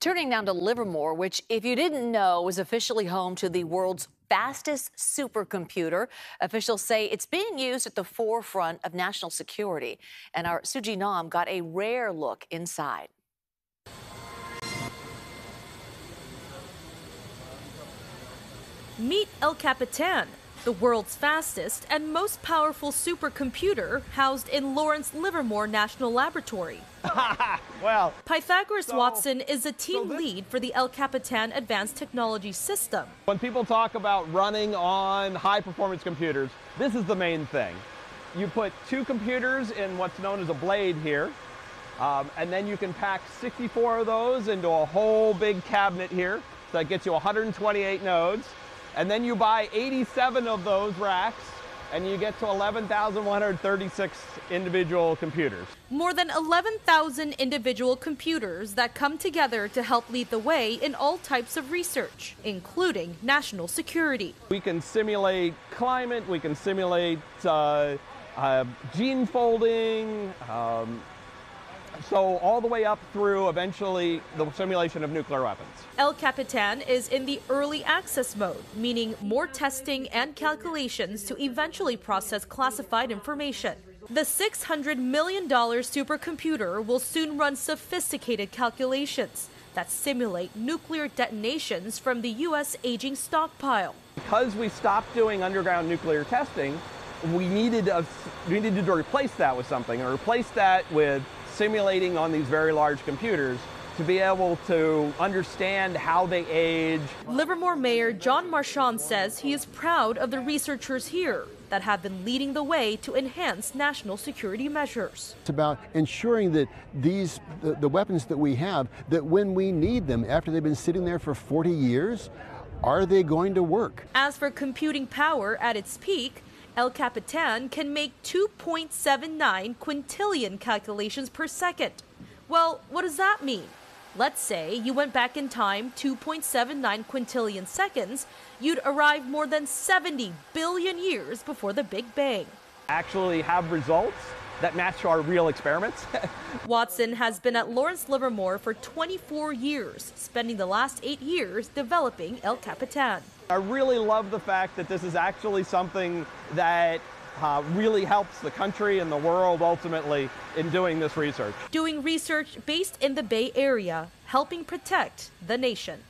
Turning now to Livermore, which, if you didn't know, is officially home to the world's fastest supercomputer. Officials say it's being used at the forefront of national security. And our Sooji Nam got a rare look inside. Meet El Capitan, the world's fastest and most powerful supercomputer housed in Lawrence Livermore National Laboratory. well, Pythagoras so, Watson is a team so lead for the El Capitan Advanced Technology System. When people talk about running on high performance computers, this is the main thing. You put two computers in what's known as a blade here, um, and then you can pack 64 of those into a whole big cabinet here. So that gets you 128 nodes. And then you buy 87 of those racks and you get to 11,136 individual computers. More than 11,000 individual computers that come together to help lead the way in all types of research, including national security. We can simulate climate, we can simulate uh, uh, gene folding, um, so all the way up through eventually the simulation of nuclear weapons. El Capitan is in the early access mode, meaning more testing and calculations to eventually process classified information. The $600 million supercomputer will soon run sophisticated calculations that simulate nuclear detonations from the U.S. aging stockpile. Because we stopped doing underground nuclear testing, we needed, a, we needed to replace that with something, or replace that with simulating on these very large computers to be able to understand how they age. Livermore Mayor John Marchand says he is proud of the researchers here that have been leading the way to enhance national security measures. It's about ensuring that these the, the weapons that we have that when we need them after they've been sitting there for 40 years are they going to work? As for computing power at its peak, El Capitan can make 2.79 quintillion calculations per second. Well, what does that mean? Let's say you went back in time 2.79 quintillion seconds, you'd arrive more than 70 billion years before the Big Bang. Actually have results that match our real experiments. Watson has been at Lawrence Livermore for 24 years, spending the last eight years developing El Capitan. I really love the fact that this is actually something that uh, really helps the country and the world ultimately in doing this research. Doing research based in the Bay Area, helping protect the nation.